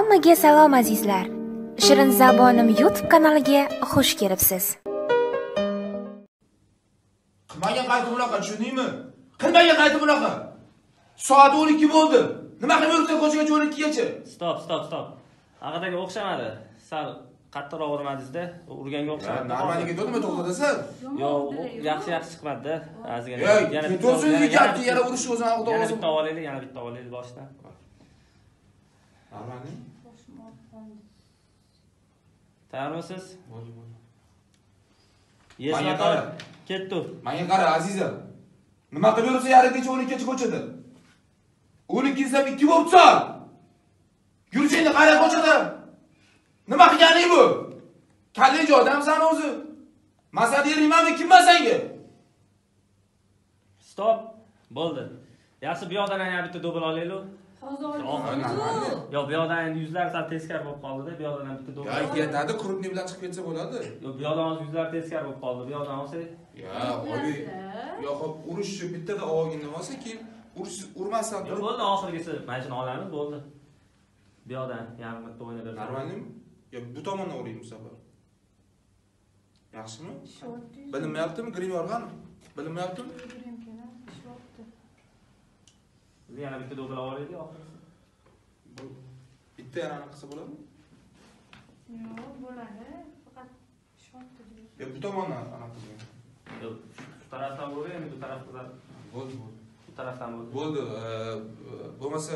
Hammaga salom azizlar. Shirin zabonim YouTube kanaliga xush kelibsiz. Qilmagan qayti bunaqa, tushundingmi? Qilmagan qayti bunaqa. Soat 12 bo'ldi. Nima qilib yuribsan ko'chaga 12 gacha? Stop, stop, stop. Aqadaga o'xshamadi. Sal qattiqroq urmadingiz-da. Urganga o'xshamadi. Normaliga to'g'rimi to'xtatasan? Yo'q, yaxshi yaxshi chiqmadi-da. Ozgina. Ey, to'g'risini gapni yana urish o'zini og'da Yana bitta olaylik, yana bitta olaylik boshdan. Normalni? Tayyormisiz? Bo'ldi, Manga qara. Ketdi. Menga qara, azizim. Nima qilib yuribsan yarimgacha 12 gacha ko'chada? 12 izlab 2 bo'libsa. Yurishingni qara ko'chada. Nima qilganing bu? Kalli odamsan o'zi. Masal yerimanmi kimman senga? Stop. Bo'ldi. Yaxshi bu yoqdan yana bitta do'bl olaylik. Yo'q, bu yoqdan endi yuzlar sal teskari bo'lib qoldi-da. Bu yoqdan ham bitta. Ya yetadi, qurutni bilan chiqib ketsa bo'ladi. Yo'q, bu yoqdan hozir yuzlar teskari bo'lib qoldi. Bu yoqdan olsak, Ya, oyi. Yo, hop, urish shu bittada olgin olsa, keyin urmasdan Yo'q, bo'ldi, oxirgisi mana shuni olamiz, bo'ldi. Bu yoqdan yarim bitta o'ynab beramiz. Normalnimi? Yo, bu tomondan uraymi bu safar? Yaxshimi? Bilinmayaptimi? Grim yorgan? Bilinmayaptimi? Biz yana bitta do'bl olaylik oxirgisi. Bu bitta yarani qilsa bo'ladimi? Yo'q, bo'ladi. Faqat. Yo, bu tomondan ana qilgan. Yo'q, shu tarafdan bo'ldi, endi bu taraf qizar. Bo'ldi, bo'ldi. Bu tarafdan bo'ldi. Bo'ldi, bo'lmasa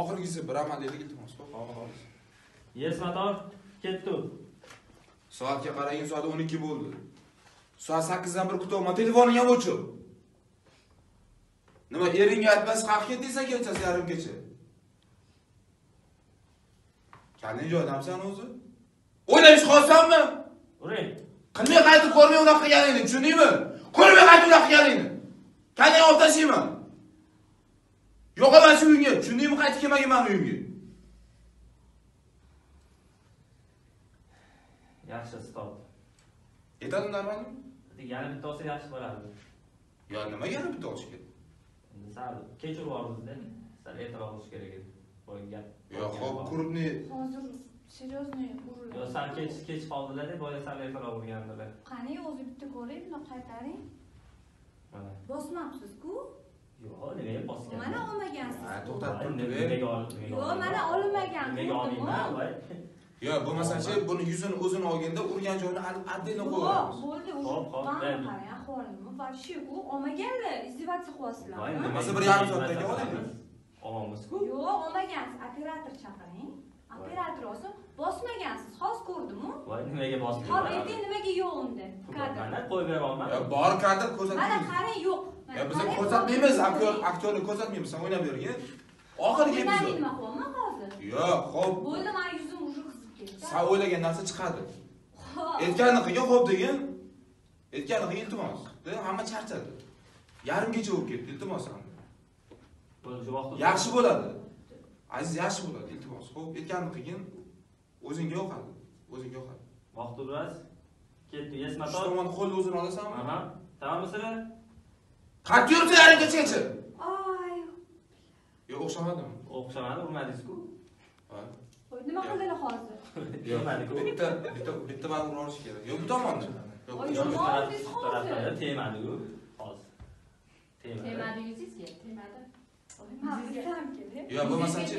oxirgisi bir amaliylik iltimos, xo'p, oxirgisi. Yes, motor. Ketdi. Soatga qarang, soat 12 bo'ldi. Soat 8 dan bir kutyapman, telefoning ham o'chiq. Nima, eringga aytmas, qayerga ketdingsan kechasi yarimgacha? Kalning joyidamsan o'zi? O'ylashni qolsanmi? Uring. Qilmay qaytib ko'rmay unaqa qilganingni, tushundingmi? Ko'rmay qaytib unaqa qilganingni. Kalning olib tashlayman. Yo'qaman shu uyga, tushundingmi? Qaytib kelmaganman uyimga. Yaxshi, stop. Yetadi normalmi? Yana bitta olsa yaxshi bo'lardi. Yo, nima yana bitta olish kerak? Endi sal kechirib yubordingiz-da. Sal ertaroq bo'lish kerak edi. Boya gap. Hop, kurubni Hozir серьезный uriladi. Yo, sal kech kech qoldilar-da, boya sal ertaroq urgandilar. Qani o'zi bitta ko'ring, buni qaytaring. Mana. Bosmabsiz-ku? Yo'q, nimaga bosgan? Mana olmagansiz. Voy, turibdi. Yo'q, mana olmagan, Nimaga olmayman. Yo, bo'lmasam-chi, buni yuzini o'zini olganda urgan joyini отдельно qo'yamiz. bo'ldi, Hop, hop, o'sha mayli. qarang ahvolimni. Вообще u olmaganlar, izdevаться Voy, qilyapsizlarmi? nimaga Masa bir yarim soatdagi qilamiz? Olamiz-ku. Yo'q, olmagansiz. Operator chaqiring. Operator olsin. Bosmagansiz. Hozir ko'rdim-ku. Voy, nimaga bosdingiz? Hop, ayting nimaga yo'q unda? Kadr. Mana qo'yib olmadim. bor kadr Mana ko'rsatmaymiz. qarang, yo'q. Mana Ya biz ko'rsatmaymiz, aktyorni ko'rsatmaymiz. Sen o'ynab bergin. Oxirgi epizod. nima qilaman hozir? Yo'q, xo'p. Bo'ldi, mani yuzim уже qizib ketdi. Sen o'ylagan narsa chiqadi. Hop. Aytganini qilgin, xo'p degin. Aytganini qilgin, iltimos. De, hamma charchadi. Yarimgacha bo'lib ketdi, iltimos. Yaxshi bo'ladi. Aziz yaxshi bo'ladi, iltimos. Xo'p, aytganini qilgin. O'zingga yoqadi. O'zingga yoqadi. Vaqt urasiz. Ketdi, yes, Shu tomonda qo'lni o'zini olasanmi? Aha. Tamommisizlar? Qattiq yuribsan yarimgacha. Ay. Yo'q, o'xshamadimi? O'xshamadi, urmadingiz-ku. Nima qildilar hozir? Bitta, bitta, bitta ura olish kerak. Yo'q, bu tomonda. Yomon. hozir. tarafdan tegmadi-ku. Hozir. Tegmadi. Bizam keldi. Yo, bo'lmasa-chi.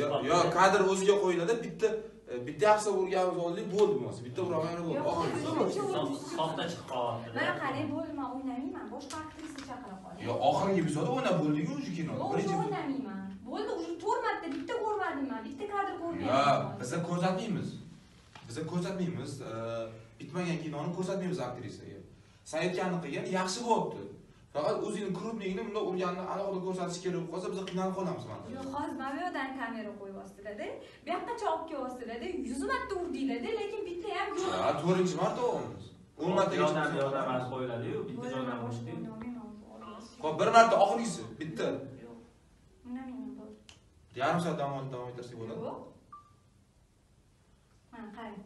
Yo, yo, kadr o'ziga qo'yiladi. Bitta bitta yaxshi urganimiz oldik, bo'ldi bo'lmasa. Bitta urolmagani bo'ldi. Soxta chiqib qoldi. Mana qarang, bo'ldi, men o'ynamayman. Boshqa aktrisa chaqirib qoling. Yo, oxirgi epizodda o'ynab bo'ldik-ku shu kinoda. Birinchi уже o'ynamayman. Bo'ldi, уже to'rt marta bitta ko'rmadim men. Bitta kadr Yo, ko'rmayapman. biz ko'rsatmaymiz. Biz ko'rsatmaymiz. e, Bitmagan kinoni ko'rsatmaymiz aktrisaga. Sen aytganini qilgan, yaxshi bo'libdi. Faqat o'zingni krupnigini bunda urganini alohida ko'rsatish kerak bo'lib qolsa, biz qiynalib qolamiz mana. Yo'q, hozir mana bu yoqdan kamera qo'yyapsizlar-da. Bu yoqqacha olib kelyapsizlar-da. Yuz marta urdinglar-da, lekin bitta ham yo'q. Ha, to'rtinchi marta o'ynaamiz. 10 martagacha. Yordam, yordam mana qo'yiladi-yu. Bitta joydan urishdi. Xo'p, bir marta oxirgisi, bitta. Yo'q. O'ynamayman bo'ldi. Yarim soat davom davom ettirsak bo'ladi. Yo'q. Mana qarang.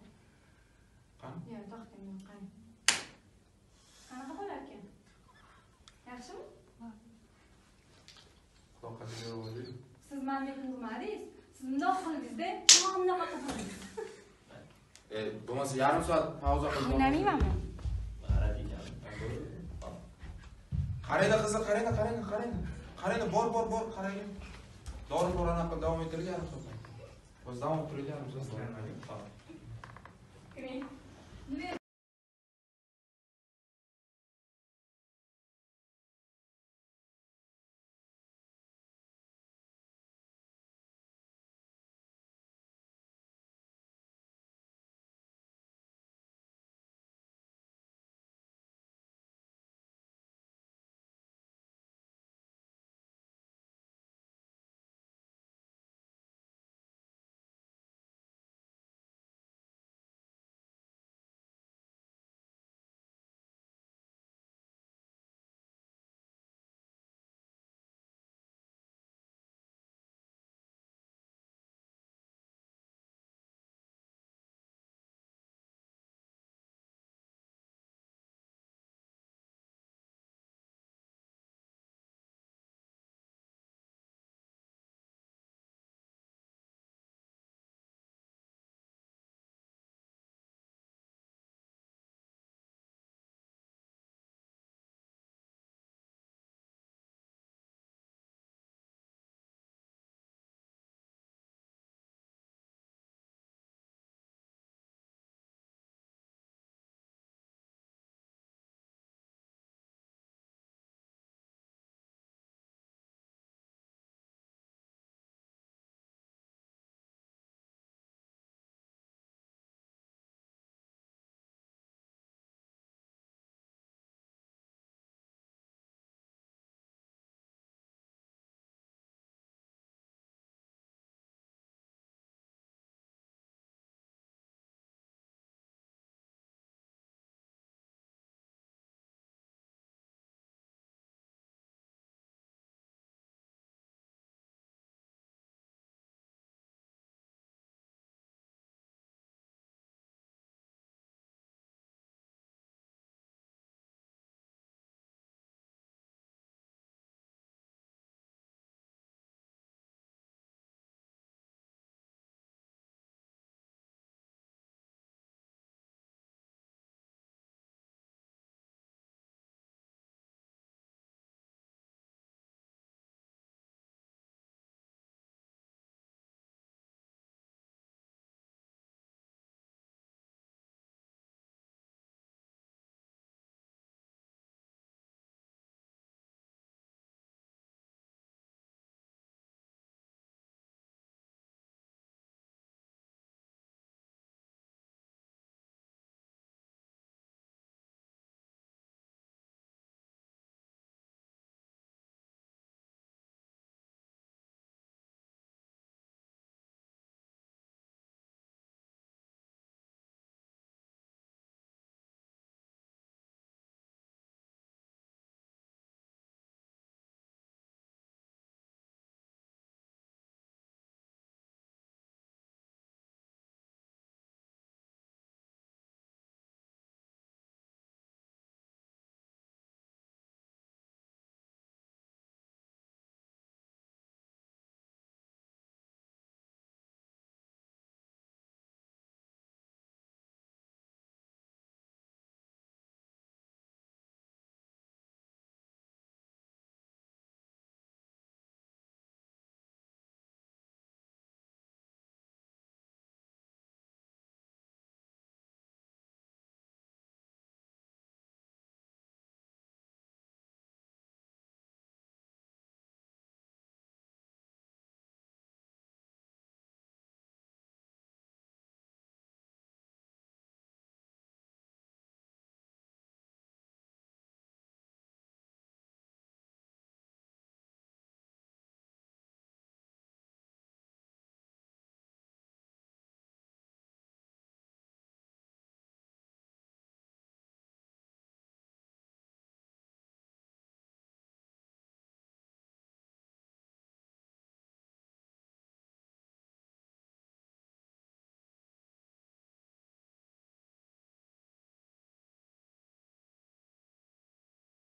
Qani? Yo'q, to'xtang, qarang. Qanaqa bo'lar ekan? Yaxshimi? Xudo qadir bo'ladi. qilmadingiz siz bundoq qildingizda mana bunaqa qildingiz E, bo'lmasa yarim soat pauza qilib. o'ynamaymanmi g'alati ekan Qarangda qizlar, qarangda, qarangda, qarangda. Qarangda, bor, bor, bor, qarang. Dori borana qilib davom ettiring Познавам преди, но